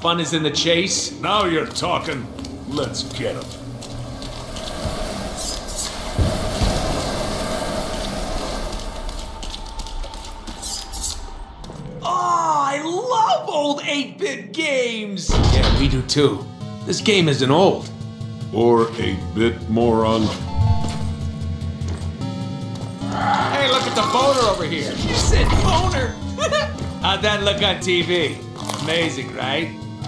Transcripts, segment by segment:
fun is in the chase? Now you're talking. Let's get him. Oh, ah, I love old 8-bit games! Yeah, we do too. This game isn't old. Or 8-bit moron. Hey, look at the boner over here. You said boner. How'd that look on TV? Amazing, right?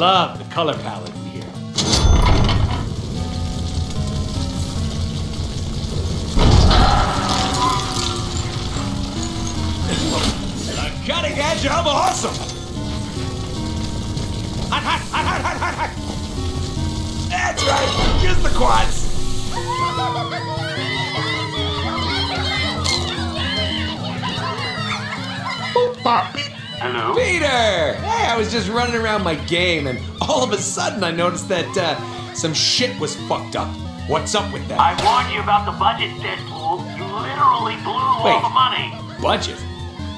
Love the color palette in here. The cutting edge of awesome! Hot, hot, hot, hot, hot, hot, hot! That's right! Here's the quads! Hello? Peter! Hey, I was just running around my game and all of a sudden I noticed that uh, some shit was fucked up. What's up with that? I warned you about the budget, Deadpool. You literally blew all the money. Budget?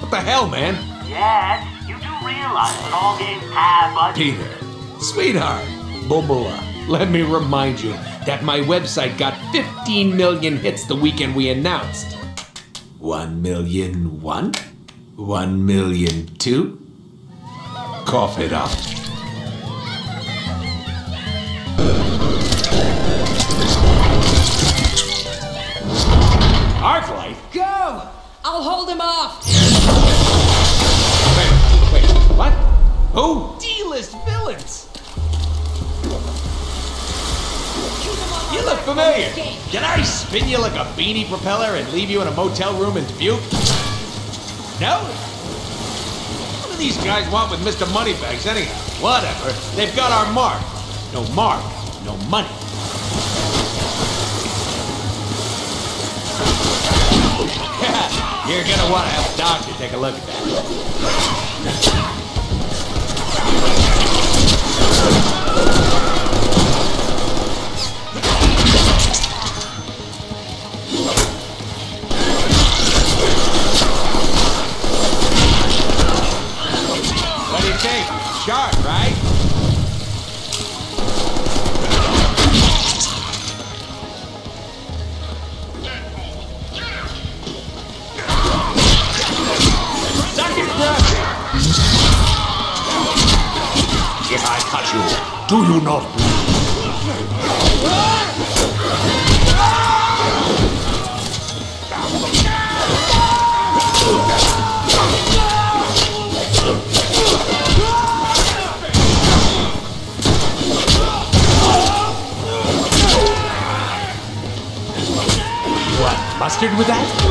What the hell, man? Yes, you do realize that all games have budgets. Peter, sweetheart, Bubula, let me remind you that my website got 15 million hits the weekend we announced. One million one? One million two? Cough it up. Arclight? Go! I'll hold him off! Wait, wait, what? Who? D-list villains! You look familiar. Can I spin you like a beanie propeller and leave you in a motel room in Dubuque? No? What do these guys want with Mr. Moneybags anyhow? Whatever. They've got our mark. No mark, no money. You're gonna want to have a doctor take a look at that. Do you not? What, mustard with that?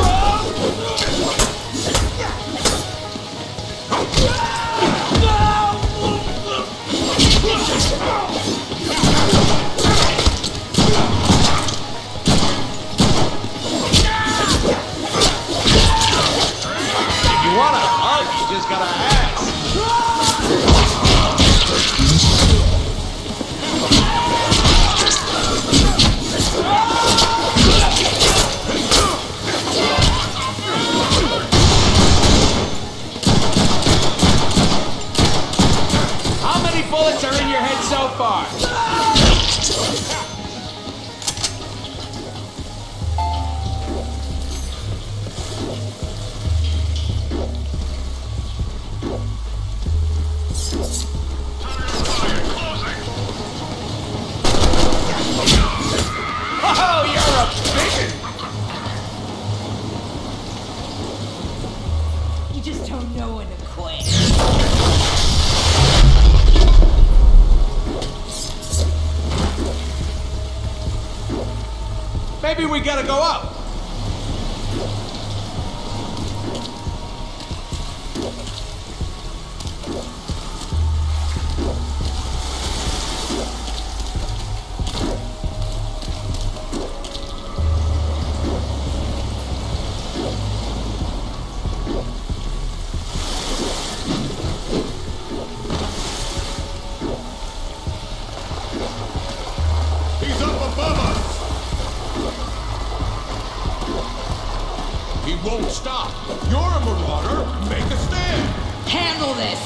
Head Maybe we gotta go up. He won't stop. You're a marauder. Make a stand. Handle this!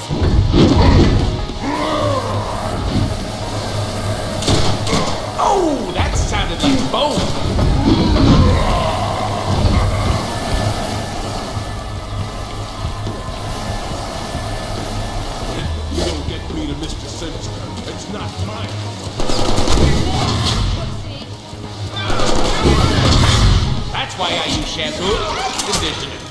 Oh, that sounded like bone. You don't get me to Mr. Sinister. It's not time. That's why I use shampoo. Conditioner.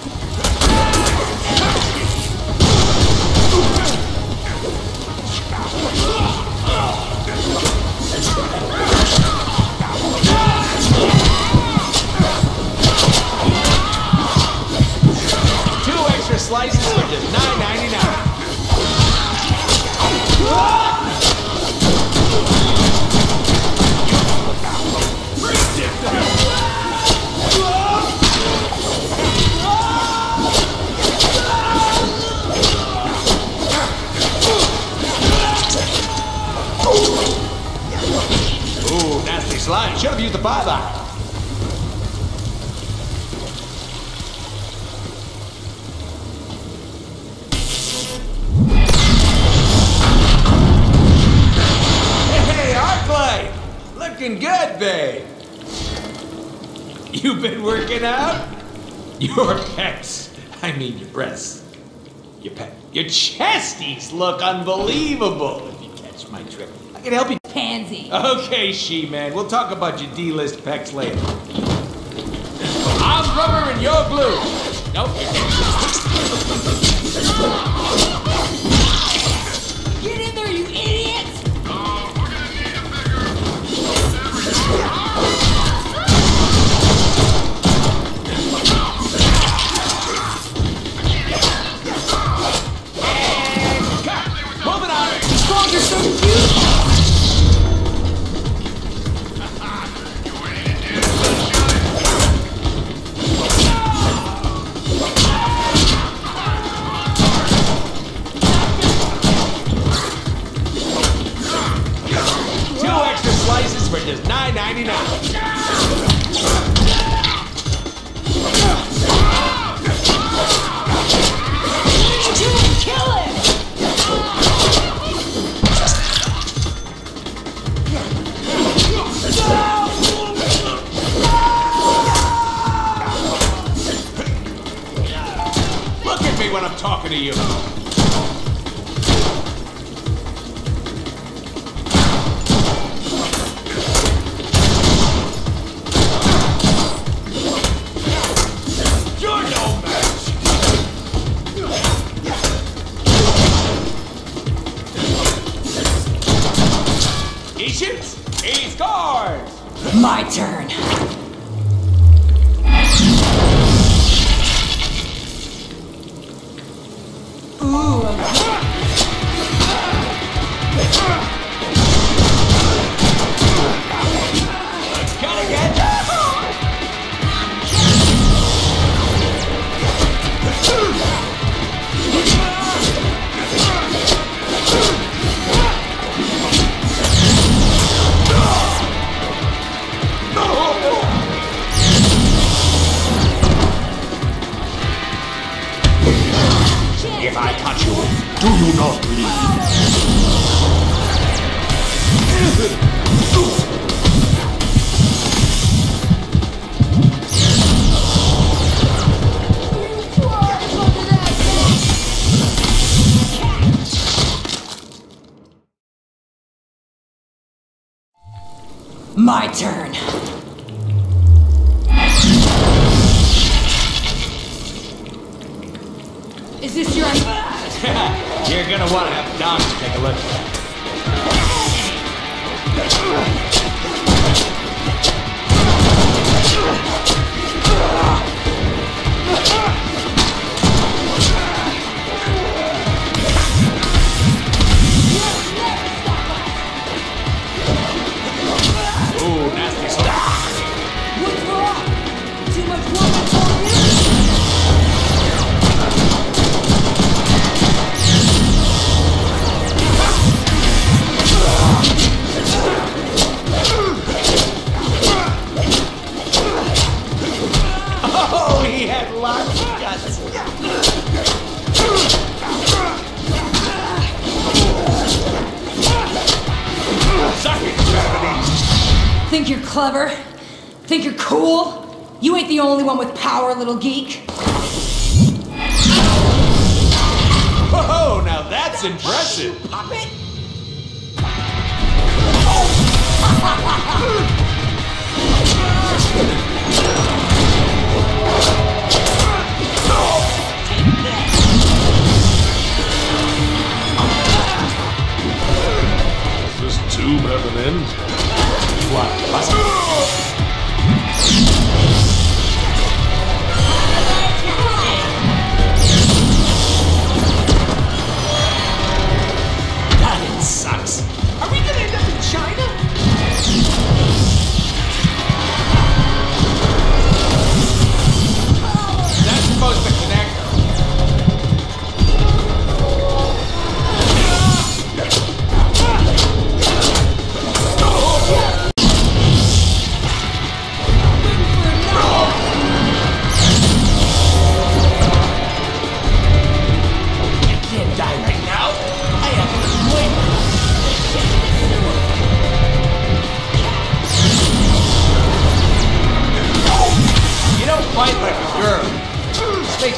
Five eye. Hey, Arclight! Looking good, babe. You've been working out? Your pecs. I mean your breasts. Your pec. Your chesties look unbelievable, if you catch my drift. I can help you. Pansy. Okay, she-man. We'll talk about your D-list pecs later. I'm rubber and you're glue. Nope. To you. If I touch you, do you not bleed? My turn. You're gonna want to have Doc take a look. clever? Think you're cool? You ain't the only one with power, little geek. Whoa, now that's impressive. Puppet?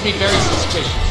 Me very suspicious.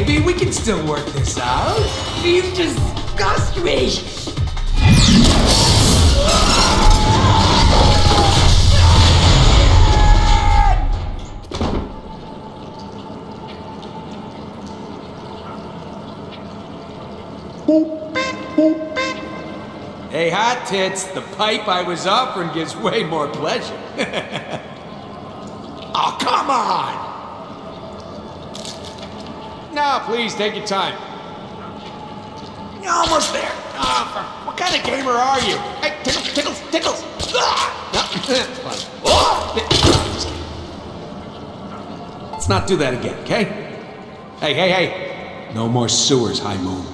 Baby. We can still work this out. You disgust me! Hey, hot tits, the pipe I was offering gives way more pleasure. oh, come on! No, please, take your time. You're almost there. Oh, what kind of gamer are you? Hey, tickles, tickles, tickles! Ah! No, it's fine. Just kidding. Let's not do that again, okay? Hey, hey, hey! No more sewers, High Moon.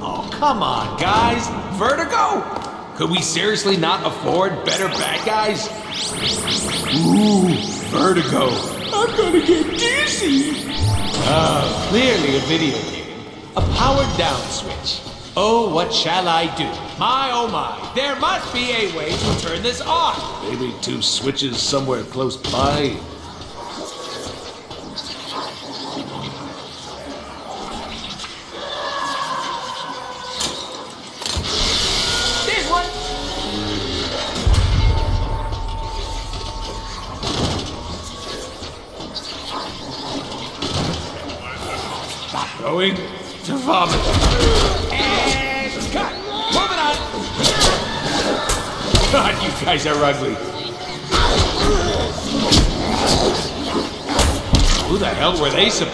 Oh, come on, guys. Vertigo? Could we seriously not afford better bad guys? Ooh, Vertigo. I'm gonna get dizzy. Oh, clearly a video game. A powered down switch. Oh, what shall I do? My oh my, there must be a way to turn this off. Maybe two switches somewhere close by. Going to vomit. And cut. Moving on. God, you guys are ugly. Who the hell were they supposed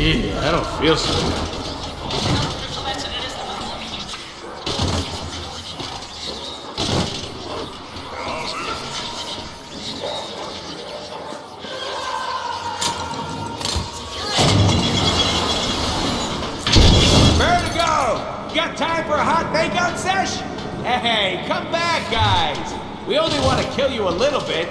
Yeah, I don't feel so good. Got time for a hot bake-out sesh? Hey, come back, guys. We only want to kill you a little bit.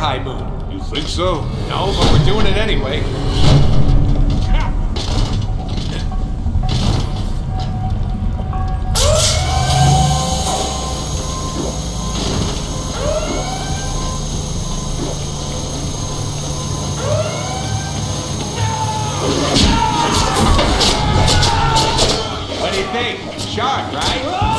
high moon. You think so? No, but we're doing it anyway. What do you think? Sharp, right?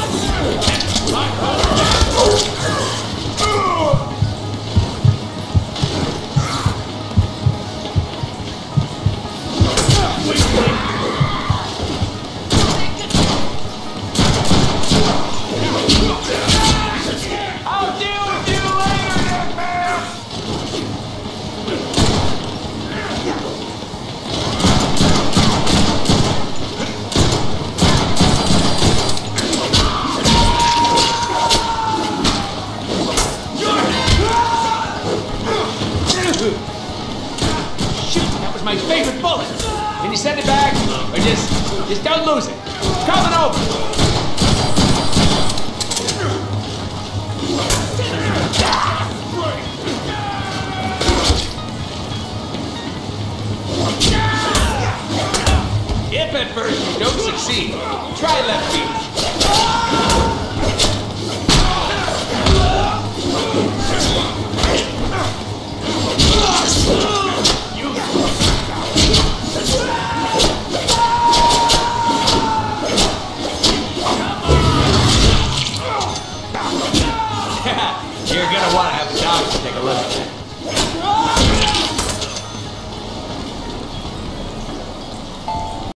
If at you don't succeed, try left feet. You're gonna want to have a doctor take a look at that.